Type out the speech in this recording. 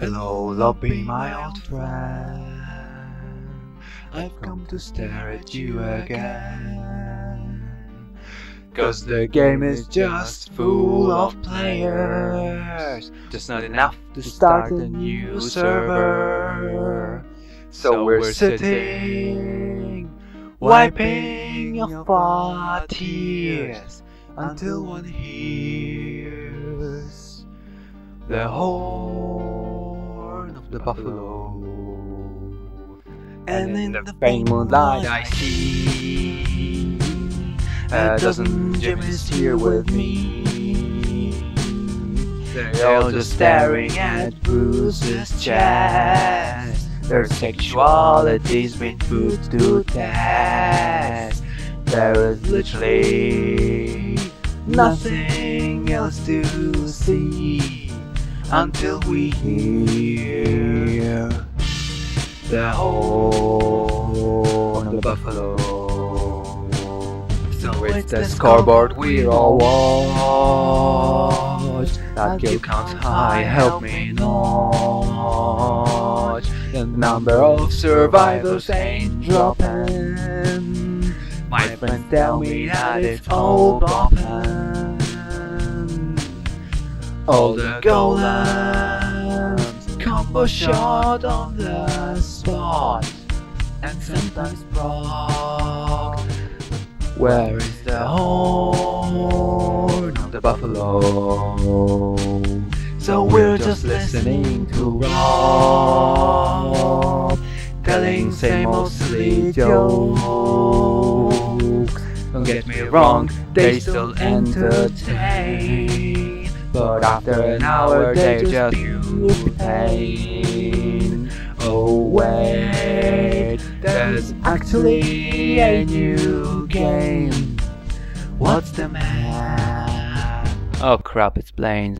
Hello, Lobby, my old friend. I've come to stare at you again. Cause the game is just full of players. Just not enough to start a new server. So we're sitting, wiping off our tears until one hears the of the buffalo. And in the faint moonlight I see a dozen Jimmys here with me. They're all just staring at Bruce's chest. Their sexuality's been put to test. There is literally nothing else to see until we hear the horn of the buffalo. So it's the scoreboard we all watch. That kill counts high, help me notch. The number of survivors ain't dropping. My friends tell me that it's all Bopen. All the golems combo shot on the spot, and sometimes proc. Where is the horn of the buffalo? So we're just listening to Rob telling same old silly jokes. Don't get me wrong, they still entertain. But after an hour, they just feel pain. Oh, wait, there's actually a new game. What's the man? Oh crap, it's plains.